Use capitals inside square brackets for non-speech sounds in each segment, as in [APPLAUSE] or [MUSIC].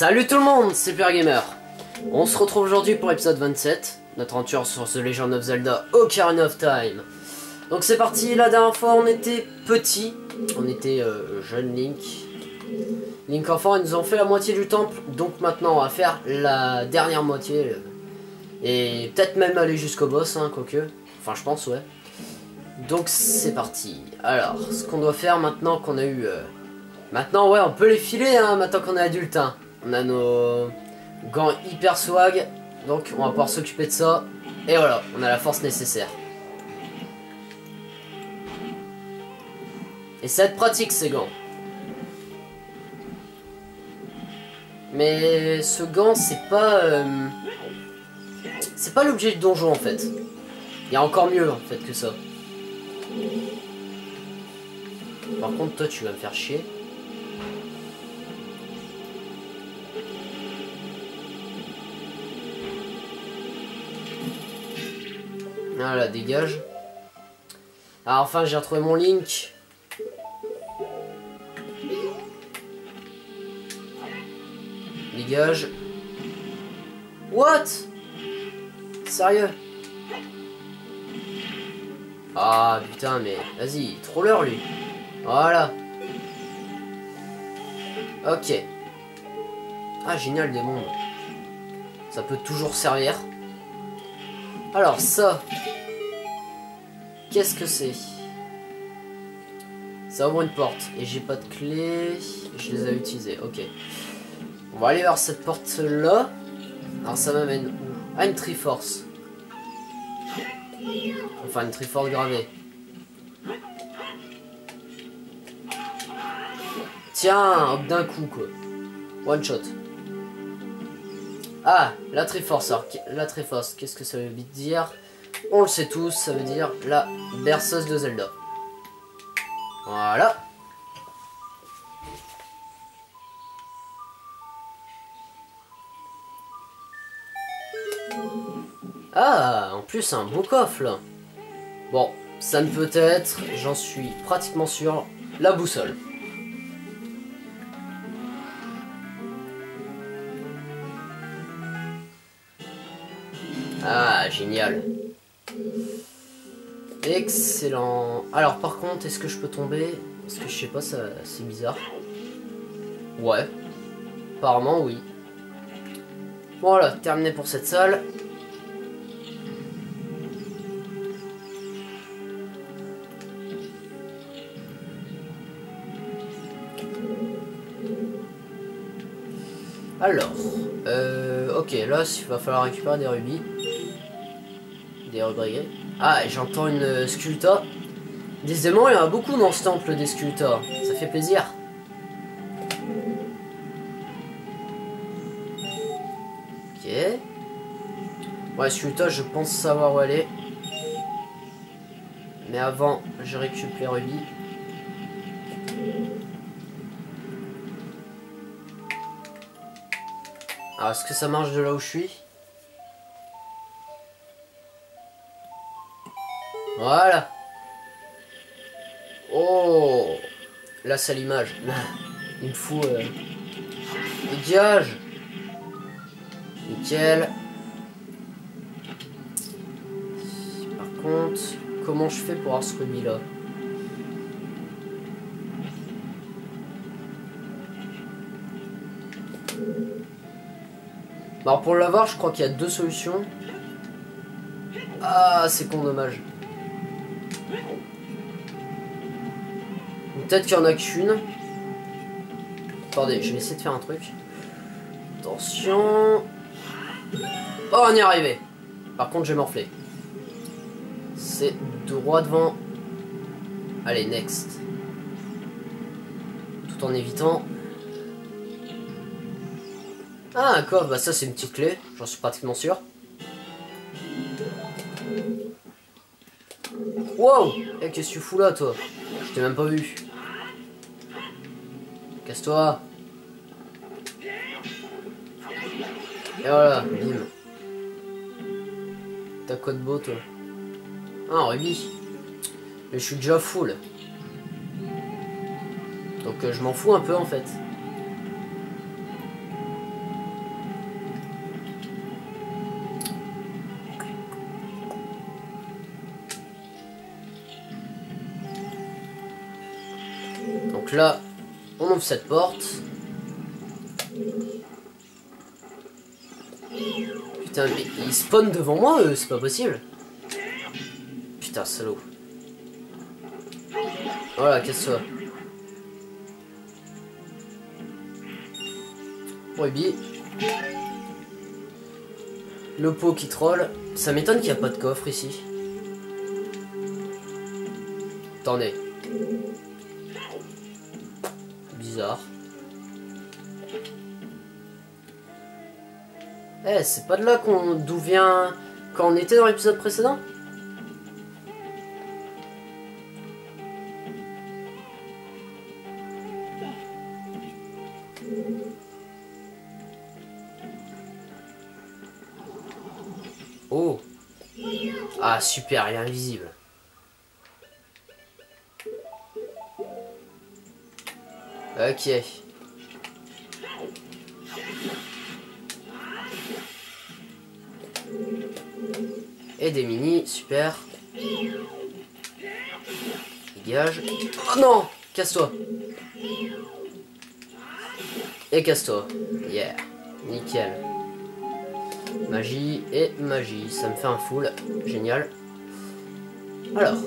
Salut tout le monde, c'est Gamer. On se retrouve aujourd'hui pour l'épisode 27, notre aventure sur The Legend of Zelda Ocarina of Time. Donc c'est parti, la dernière fois on était petit, on était euh, jeune Link. Link enfant, ils nous ont fait la moitié du temple, donc maintenant on va faire la dernière moitié. euh, et peut-être même aller jusqu'au boss, hein, quoique. Enfin je pense, ouais. Donc c'est parti. Alors, ce qu'on doit faire maintenant qu'on a eu... euh, Maintenant, ouais, on peut les filer, hein, maintenant qu'on est adulte. Hein. On a nos gants hyper swag, donc on va pouvoir s'occuper de ça. Et voilà, on a la force nécessaire. Et ça va être pratique ces gants. Mais ce gant, c'est pas... euh, C'est pas l'objet du donjon en fait. Il y a encore mieux en fait que ça. Par contre, toi, tu vas me faire chier. Voilà, dégage. Ah, enfin, j'ai retrouvé mon Link. Dégage. What? Sérieux? Ah, putain, mais vas-y, troller lui. Voilà. Ok. Ah, génial, des mondes. Ça peut toujours servir. Alors, ça. Qu'est-ce que c'est? Ça ouvre une porte. Et j'ai pas de clé. Je les ai utilisées. Ok. On va aller vers cette porte-là. Alors, ça m'amène où? Ah, une Triforce. Enfin, une Triforce gravée. Tiens, d'un coup, quoi. One shot. Ah, la Triforce. Alors, la Triforce, qu'est-ce que ça veut dire On le sait tous, ça veut dire la berceuse de Zelda. Voilà. Ah, en plus, un beau coffre. Bon, ça ne peut être, j'en suis pratiquement sûr, la boussole. Génial. Excellent. Alors, par contre, est-ce que je peux tomber? Parce que je sais pas, c'est bizarre. Ouais. Apparemment, oui. Voilà, terminé pour cette salle. Alors, euh, ok, là, il va falloir récupérer des rubis. Des rubis. Ah, j'entends une sculpta. Décidément, il y en a beaucoup dans ce temple des sculptas. Ça fait plaisir. Ok. Ouais, sculpta, je pense savoir où elle est. Mais avant, je récupère les rubis. Alors, est-ce que ça marche de là où je suis? Voilà. Oh Là, c'est l'image. Il me fout... Euh... Nickel. Par contre, comment je fais pour avoir ce rubis là Alors pour l'avoir, je crois qu'il y a deux solutions. Ah, c'est con, dommage. Peut-être qu'il y en a qu'une. Attendez, je vais essayer de faire un truc. Attention. Oh, on y est arrivé. Par contre, j'ai morflé. C'est droit devant. Allez, next. Tout en évitant. Ah, coffre, bah ça c'est une petite clé, j'en suis pratiquement sûr. Wow Eh, qu'est-ce que tu fous là, toi? Je t'ai même pas vu. Casse-toi Et voilà, bim. T'as quoi de beau, toi Ah, rubis. Mais je suis déjà full. Donc euh, je m'en fous un peu, en fait. Donc là, on ouvre cette porte. Putain, mais ils spawnent devant moi, eux, c'est pas possible. Putain, salaud. Voilà, casse-toi. Oui, Le pot qui troll. Ça m'étonne qu'il n'y a pas de coffre ici. Attendez. Eh, c'est pas de là qu'on d'où vient quand on était dans l'épisode précédent? Oh. Ah super, il est invisible. Ok. Et des mini, super. Dégage. Oh non Casse-toi. Et casse-toi. Yeah. Nickel. Magie et magie. Ça me fait un full. Génial. Alors.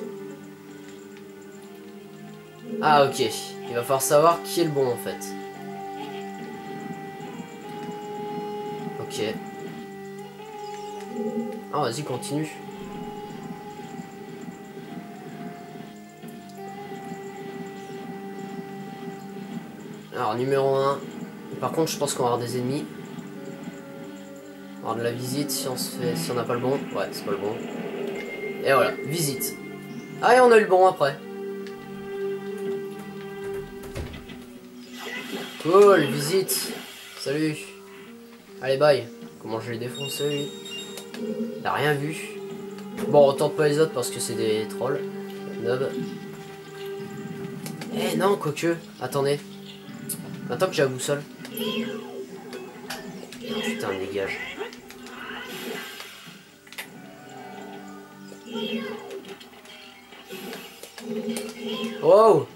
Ah ok. Il va falloir savoir qui est le bon en fait. Ok. Ah, vas-y, continue. Alors, numéro 1. Par contre, je pense qu'on va avoir des ennemis. On va avoir de la visite si on se fait, si on n'a pas le bon. Ouais, c'est pas le bon. Et voilà, visite. Ah, et on a eu le bon après. Cool, visite. Salut. Allez, bye. Comment je l'ai défoncé, il a rien vu. Bon, autant pas les autres parce que c'est des trolls. Nob. Eh non, quoique. Attendez. Maintenant que j'ai la boussole. Putain, dégage. Wow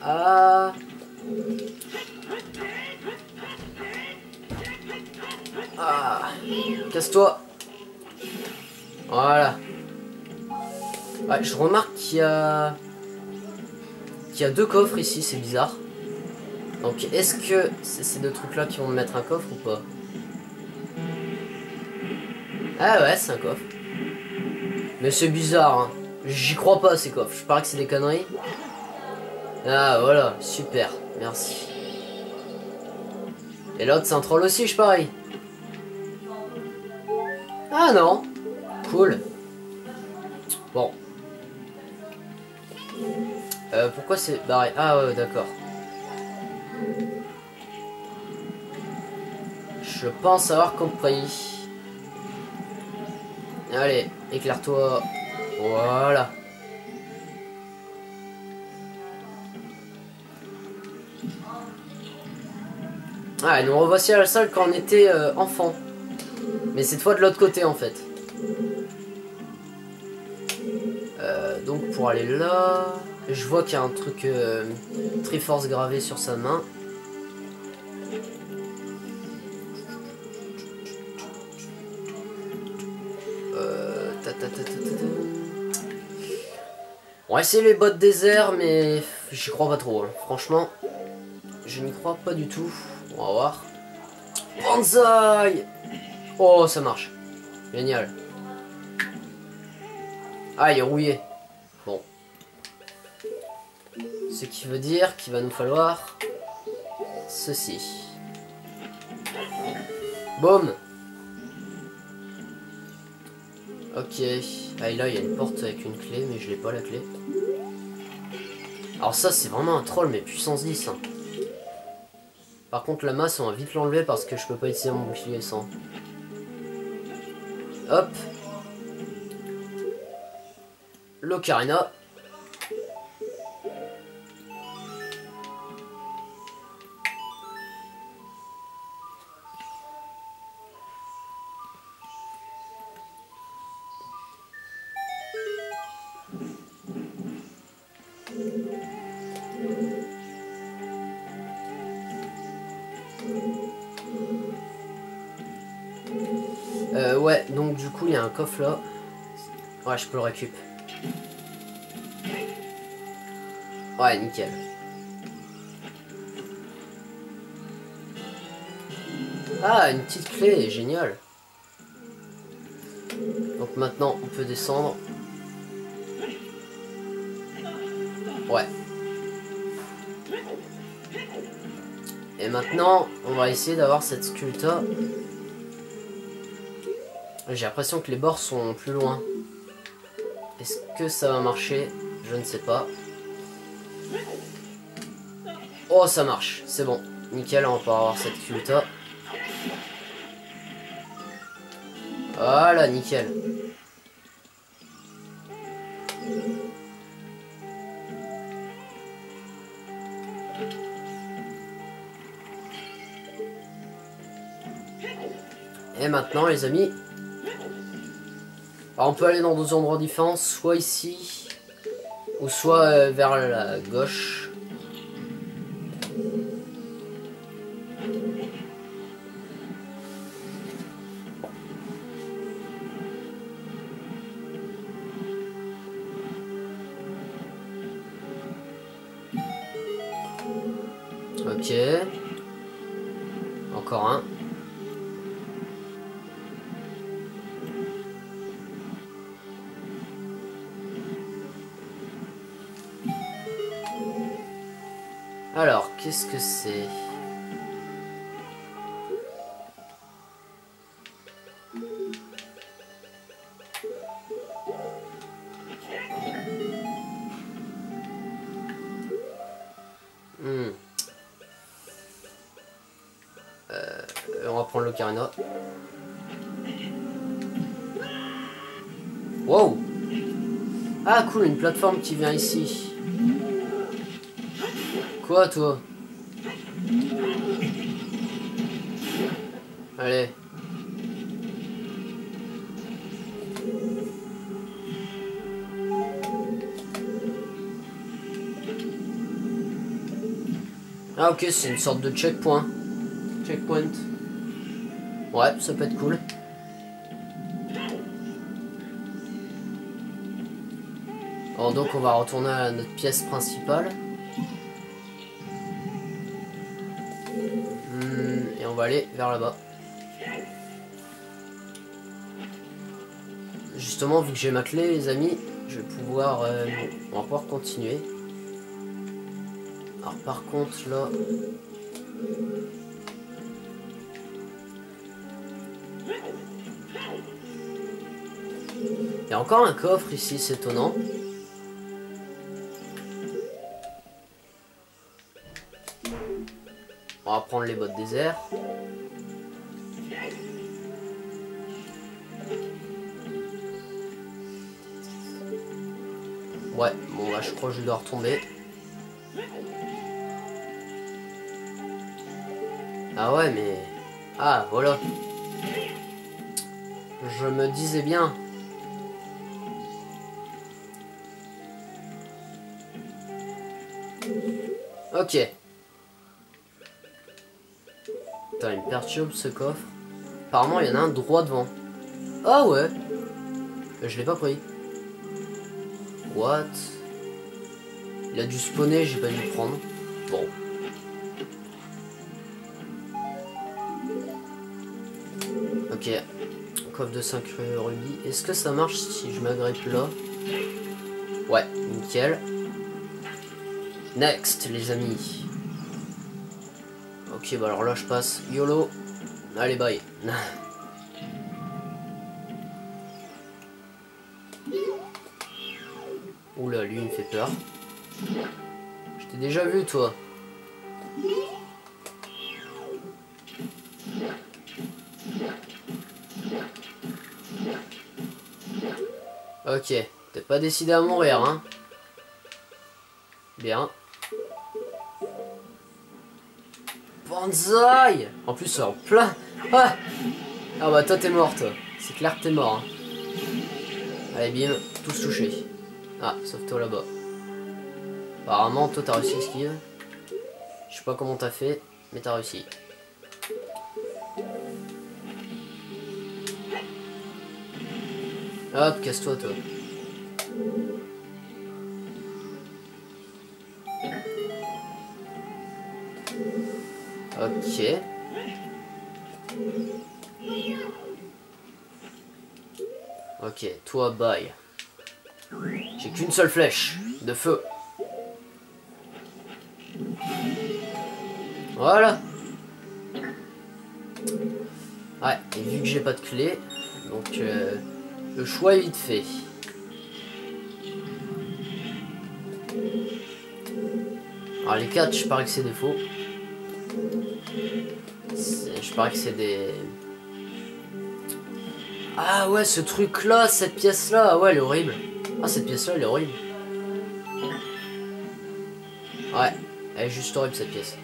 Ah Ah Casse-toi Voilà. Ouais, je remarque qu'il y a... Qu'il y a deux coffres ici, c'est bizarre. Donc, est-ce que c'est ces deux trucs-là qui vont me mettre un coffre ou pas? Ah ouais, c'est un coffre. Mais c'est bizarre, hein. J'y crois pas, ces coffres. Je parie que c'est des conneries. Ah, voilà. Super. Merci. Et l'autre, c'est un troll aussi, je parie. Ah non Cool. Bon. Euh, pourquoi c'est barré? Ah ouais, d'accord. Je pense avoir compris. Allez, éclaire-toi. Voilà. Ah, et nous revoici à la salle quand on était euh, enfant. Mais cette fois de l'autre côté en fait. Euh, donc pour aller là, je vois qu'il y a un truc euh, Triforce gravé sur sa main. Euh, On va essayer les bottes désert, mais j'y crois pas trop. Hein. Franchement, je n'y crois pas du tout. On va voir. Banzai Oh, ça marche. Génial. Ah, il est rouillé. Bon. Ce qui veut dire qu'il va nous falloir ceci. Boum Ok. Ah, et là, il y a une porte avec une clé, mais je l'ai pas la clé. Alors ça, c'est vraiment un troll, mais puissance 10. Hein. Par contre, la masse, on va vite l'enlever parce que je peux pas utiliser mon bouclier sans. L'ocarina. Du coup, il y a un coffre là. Ouais, je peux le récup. Ouais, nickel. Ah, une petite clé, génial. Donc maintenant, on peut descendre. Ouais. Et maintenant, on va essayer d'avoir cette sculpta. J'ai l'impression que les bords sont plus loin. Est-ce que ça va marcher? Je ne sais pas. Oh, ça marche. C'est bon. Nickel, on va pouvoir avoir cette sculpta. Voilà, nickel. Et maintenant, les amis, on peut aller dans deux endroits différents, soit ici, ou soit euh, vers la gauche. Alors, qu'est-ce que c'est Hmm. Euh, on va prendre l'ocarina. Wow Ah cool, une plateforme qui vient ici. Toi Allez. Ah ok, c'est une sorte de checkpoint. Checkpoint. Ouais, ça peut être cool. Bon, donc on va retourner à notre pièce principale. Va aller vers là-bas. Justement, vu que j'ai ma clé, les amis, je vais pouvoir, euh, on va pouvoir continuer. Alors par contre, là... Il y a encore un coffre ici, c'est étonnant. On va prendre les bottes désert. Ouais, bon bah je crois que je dois retomber. Ah ouais mais... Ah voilà. Je me disais bien. Ok. Putain, il me perturbe ce coffre. Apparemment, il y en a un droit devant. Ah ouais. Je l'ai pas pris. What Il a dû spawner, j'ai pas dû le prendre. Bon. Ok. Coffre de 5 rubis. Est-ce que ça marche si je m'agrippe là? Ouais, nickel. Next, les amis. Ok, bah alors là, je passe. YOLO. Allez, bye. [LAUGHS] Oula, lui, il me fait peur. Je t'ai déjà vu, toi. Ok, t'es pas décidé à mourir, hein Bien. Banzai En plus, en plein... Ah Ah bah toi, t'es mort, toi. C'est clair que t'es mort. Hein. Allez, bim, tous touchés. Ah, sauf toi là-bas. Apparemment, toi, t'as réussi à esquive. Je sais pas comment t'as fait, mais t'as réussi. Hop, casse-toi, toi. Ok. Ok, toi, bye. J'ai qu'une seule flèche de feu. Voilà. Ouais, et vu que j'ai pas de clé, donc euh, le choix est vite fait. Alors les 4, je parie que c'est des faux. Je parie que c'est des... Ah ouais, ce truc là, cette pièce là, ouais, elle est horrible. Ah, cette pièce là, elle est horrible. Ouais, elle est juste horrible cette pièce.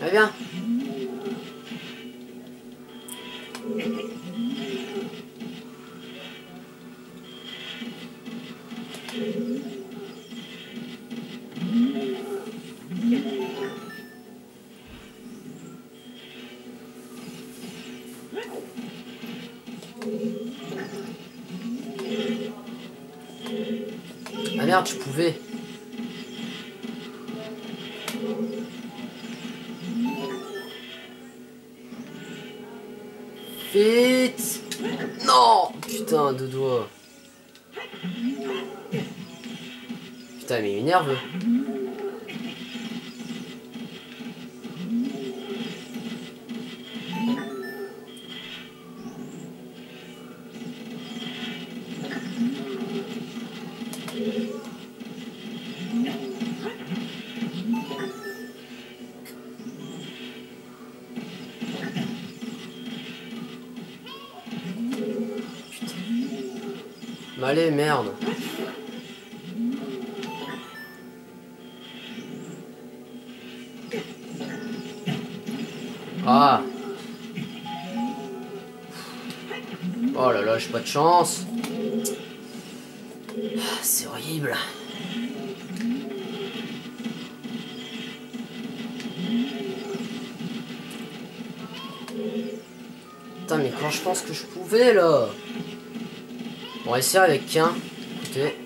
Allez, viens. Allez, merde. Ah. Oh là là, j'ai pas de chance. Ah, C'est horrible. Putain, mais quand je pense que je pouvais là. On va essayer avec qu'un. Écoutez.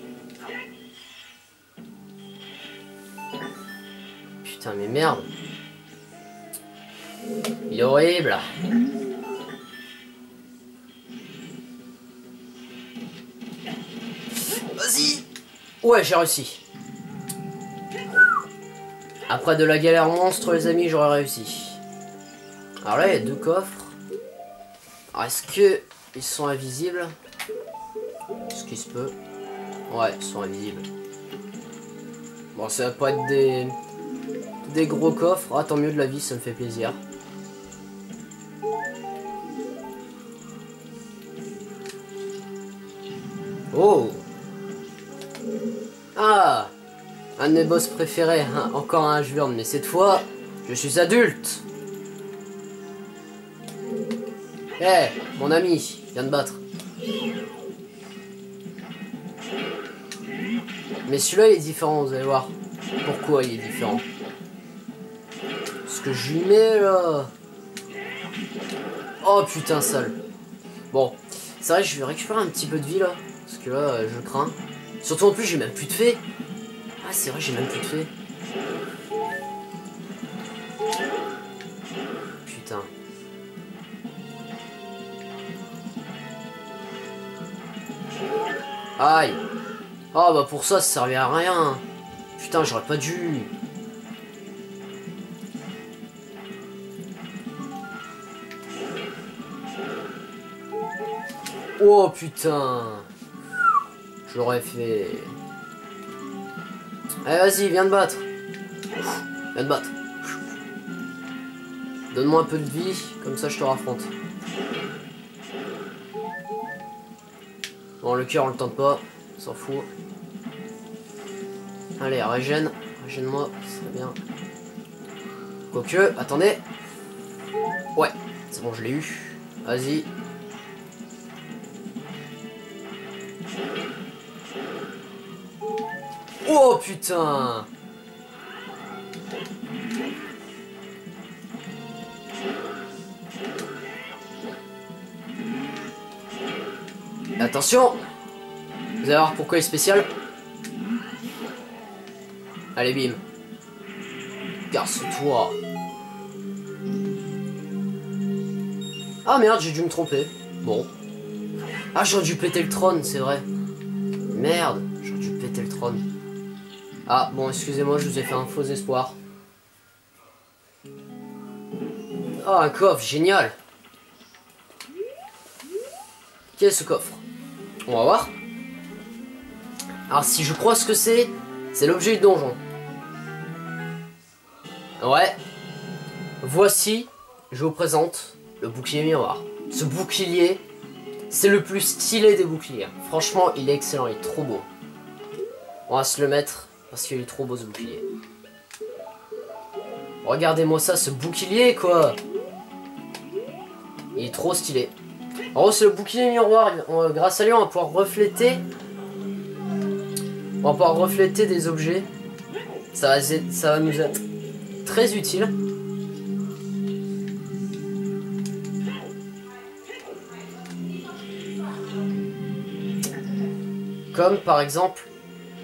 Putain, mais merde. Il est horrible. Vas-y. Ouais, j'ai réussi. Après de la galère monstre, les amis, j'aurais réussi. Alors là, il y a deux coffres. Alors, est-ce que ils sont invisibles? Ce qui se peut. Ouais, ils sont invisibles. Bon, ça va pas être des, des gros coffres. Ah, tant mieux de la vie, ça me fait plaisir. Oh Ah Un de mes boss préférés, hein, encore un Jurn, mais cette fois, je suis adulte Eh, mon ami, viens de battre. Mais celui-là il est différent, vous allez voir. Pourquoi il est différent Ce que je mets là. Oh putain, sale. Bon, c'est vrai, je vais récupérer un petit peu de vie là. Parce que là, je crains. Surtout en plus, j'ai même plus de fée. Ah, c'est vrai, j'ai même plus de fée. Oh bah pour ça, ça servait à rien. Putain, j'aurais pas dû. Oh putain. Je fait. Allez, vas-y, viens de battre. Viens de battre. Donne-moi un peu de vie, comme ça je te raffronte. Bon, le cœur on le tente pas, s'en fout. Allez, régène. Régène-moi, c'est bien. Quoique, attendez. Ouais, c'est bon, je l'ai eu. Vas-y. Oh putain Attention vous allez voir pourquoi il est spécial. Allez, bim. Garce-toi. Ah merde, j'ai dû me tromper. Bon. Ah, j'aurais dû péter le trône, c'est vrai. Merde, j'aurais dû péter le trône. Ah, bon, excusez-moi, je vous ai fait un faux espoir. Oh, un coffre, génial. Quel est ce coffre? On va voir. Alors, si je crois ce que c'est, c'est l'objet du donjon. Ouais. Voici, je vous présente le bouclier miroir. Ce bouclier, c'est le plus stylé des boucliers. Franchement, il est excellent, il est trop beau. On va se le mettre parce qu'il est trop beau ce bouclier. Regardez-moi ça, ce bouclier quoi Il est trop stylé. En gros, c'est le bouclier miroir. grâce à lui, on va pouvoir refléter. On va pouvoir refléter des objets. Ça va, ça va nous être très utile. Comme par exemple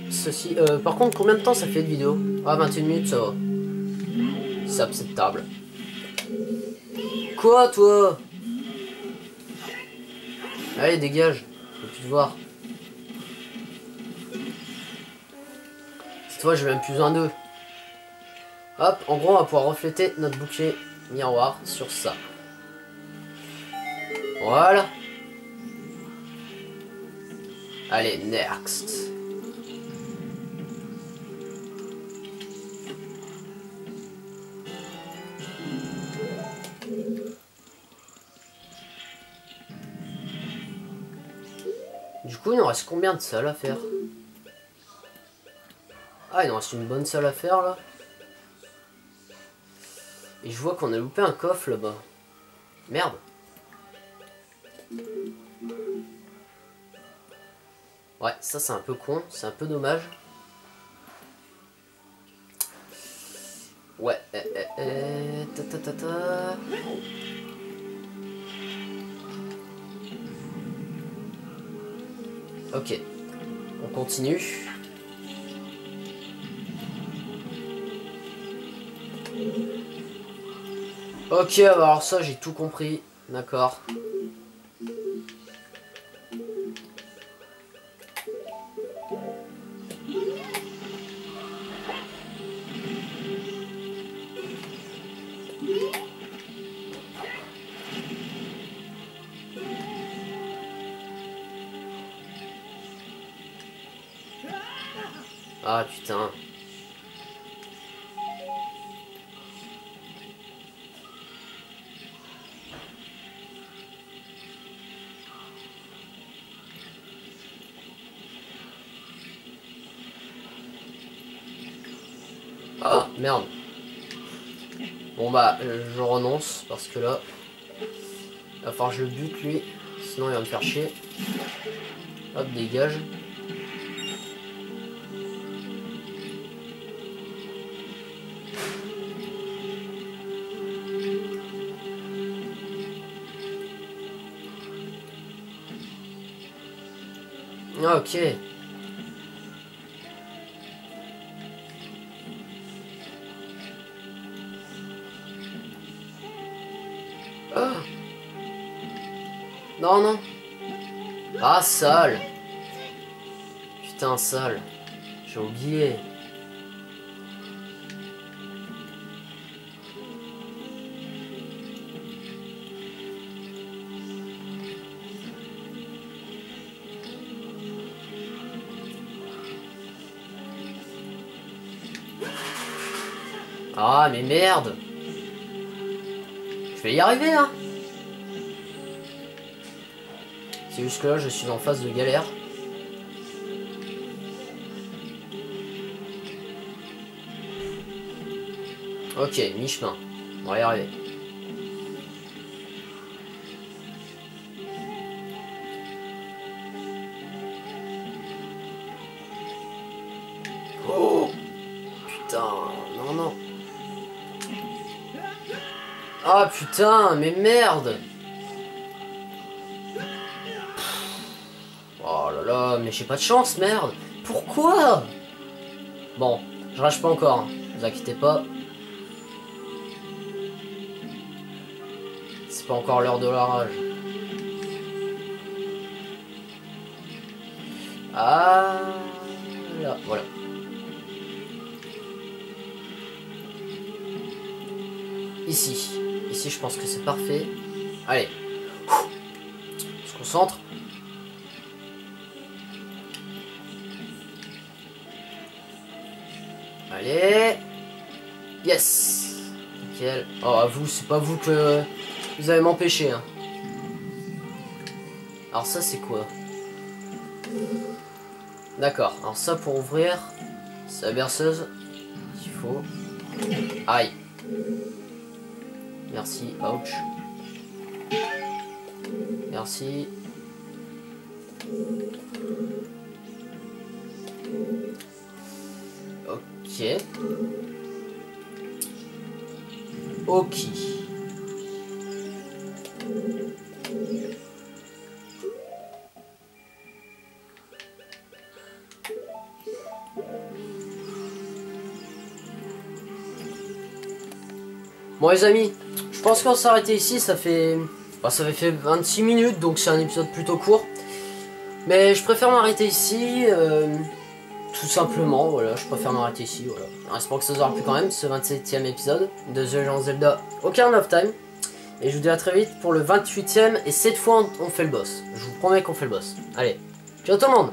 ceci. Euh, par contre, combien de temps ça fait de vidéo? Ah, 21 minutes, ça va. C'est acceptable. Quoi, toi? Allez, dégage. Je peux plus te voir. Cette fois, j'ai même plus besoin d'eux. Hop, en gros, on va pouvoir refléter notre bouquet miroir sur ça. Voilà. Allez, next. Du coup, il nous reste combien de salles à faire? Ah, il nous reste une bonne salle à faire là. Et je vois qu'on a loupé un coffre là-bas. Merde. Ouais, ça c'est un peu con, c'est un peu dommage. Ouais, eh, eh, eh, ta ta ta ta. Ok, on continue. Ok, alors ça j'ai tout compris, d'accord. Ah putain. Merde. Bon bah je renonce parce que là il va falloir que je le bute lui sinon il va me faire chier. Hop dégage. Ok. Non, non. Ah, sale. Putain, sale. J'ai oublié. Ah, mais merde Je vais y arriver, hein que là, je suis en phase de galère. Ok, mi-chemin. On va y arriver. Oh Putain, non, non. Ah putain, mais merde mais j'ai pas de chance, merde Pourquoi? Bon, je rage pas encore, hein. vous inquiétez pas. C'est pas encore l'heure de la rage. Ah là, voilà. Ici. Ici, je pense que c'est parfait. Allez. On se concentre. Allez. Yes. Nickel. Oh, à vous, c'est pas vous que vous allez m'empêcher. Hein. Alors ça, c'est quoi? D'accord. Alors ça, pour ouvrir, c'est la berceuse qu'il faut. Aïe. Merci. Ouch. Merci. Ok. Ok. Bon les amis, je pense qu'on s'arrêter ici, ça fait... Bah, ça fait 26 minutes, donc c'est un épisode plutôt court. Mais je préfère m'arrêter ici, euh, tout simplement, voilà, je préfère m'arrêter ici, voilà. J'espère que ça vous aura plu quand même, ce 27ème épisode de The Legend of Zelda Ocarina of Time. Et je vous dis à très vite pour le 28ème, et cette fois on fait le boss. Je vous promets qu'on fait le boss. Allez, ciao tout le monde